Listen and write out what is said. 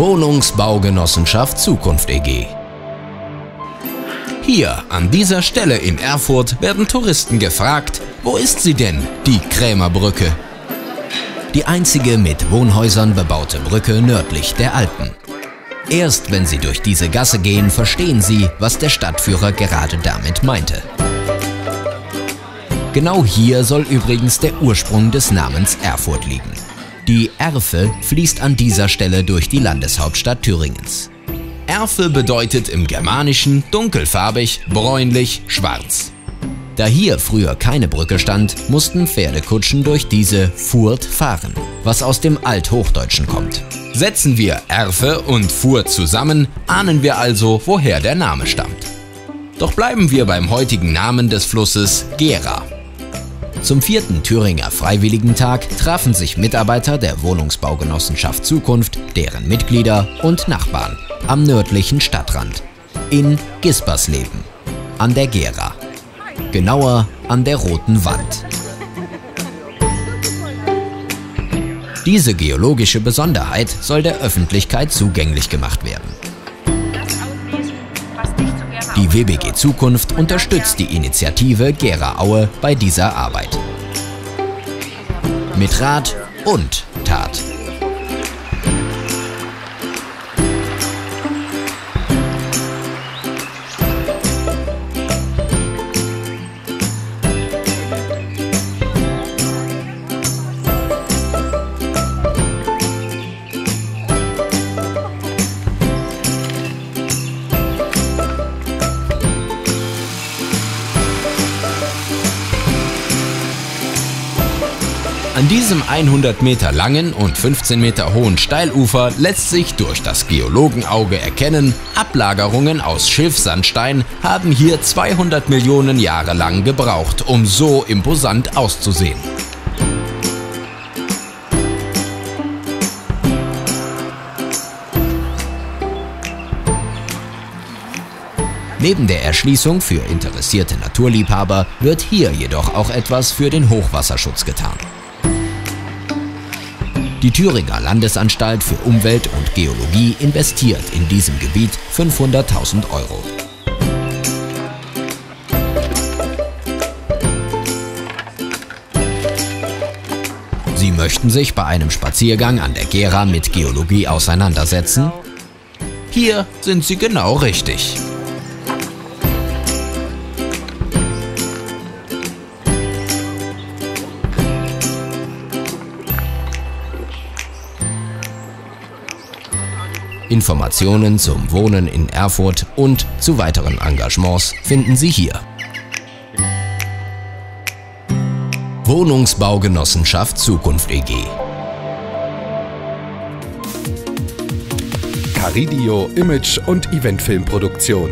Wohnungsbaugenossenschaft Zukunft EG. Hier, an dieser Stelle in Erfurt, werden Touristen gefragt, wo ist sie denn, die Krämerbrücke? Die einzige mit Wohnhäusern bebaute Brücke nördlich der Alpen. Erst wenn Sie durch diese Gasse gehen, verstehen Sie, was der Stadtführer gerade damit meinte. Genau hier soll übrigens der Ursprung des Namens Erfurt liegen. Die Erfe fließt an dieser Stelle durch die Landeshauptstadt Thüringens. Erfe bedeutet im Germanischen dunkelfarbig, bräunlich, schwarz. Da hier früher keine Brücke stand, mussten Pferdekutschen durch diese Furt fahren, was aus dem Althochdeutschen kommt. Setzen wir Erfe und Furt zusammen, ahnen wir also, woher der Name stammt. Doch bleiben wir beim heutigen Namen des Flusses Gera. Zum vierten Thüringer Freiwilligentag trafen sich Mitarbeiter der Wohnungsbaugenossenschaft Zukunft, deren Mitglieder und Nachbarn am nördlichen Stadtrand in Gispersleben an der Gera. Genauer an der Roten Wand. Diese geologische Besonderheit soll der Öffentlichkeit zugänglich gemacht werden. Die WBG Zukunft unterstützt die Initiative Gera Aue bei dieser Arbeit. Mit Rat und Tat. An diesem 100 Meter langen und 15 Meter hohen Steilufer lässt sich durch das Geologenauge erkennen, Ablagerungen aus Schilfsandstein haben hier 200 Millionen Jahre lang gebraucht, um so imposant auszusehen. Neben der Erschließung für interessierte Naturliebhaber wird hier jedoch auch etwas für den Hochwasserschutz getan. Die Thüringer Landesanstalt für Umwelt und Geologie investiert in diesem Gebiet 500.000 Euro. Sie möchten sich bei einem Spaziergang an der Gera mit Geologie auseinandersetzen? Hier sind Sie genau richtig. Informationen zum Wohnen in Erfurt und zu weiteren Engagements finden Sie hier. Wohnungsbaugenossenschaft Zukunft EG Caridio Image und Eventfilmproduktion